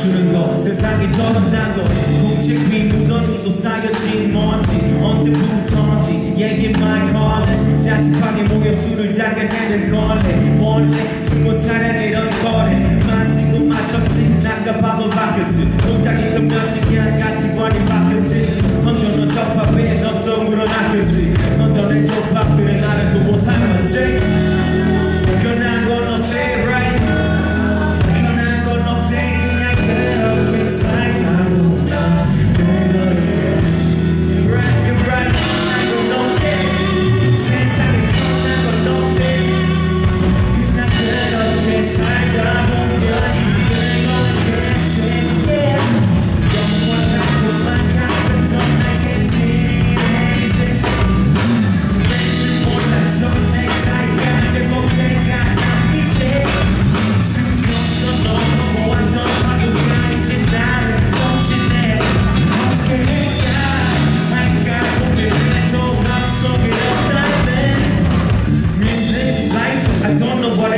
감추는 것 세상이 더럽단 것. 공책 위 무더기도 쌓여진 먼지. 언제부터인지 얘기만 걸레. 짜집하게 모여 술을 닦아내는 걸레. 원래 스무 살엔 이런 거래. 마시고 마셨지. 난과 밥은 바뀌었지. 동작이 금몇시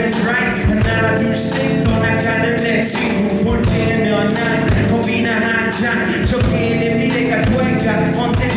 that's right. 난 나둘씩 떠나가는 내 친구 볼 때면 난 고민나 한참 저기에 내 미래가 될까 언제